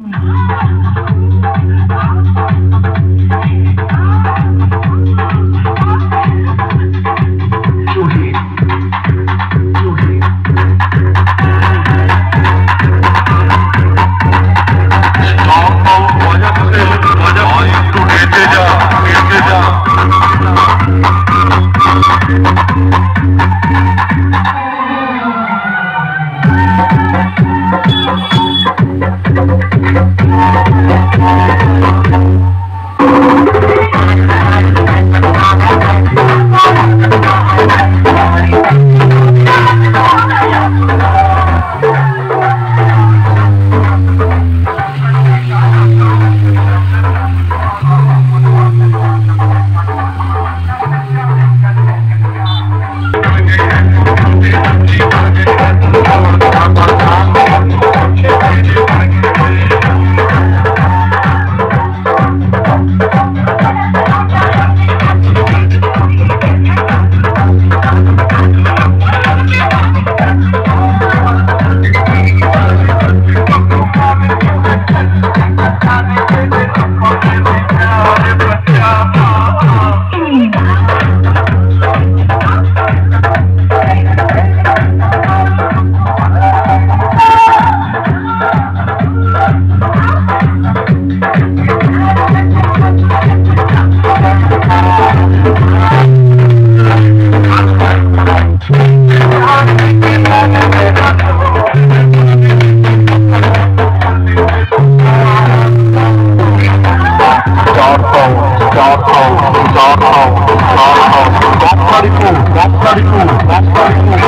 Thank. That's 32, that's 32, that's 32.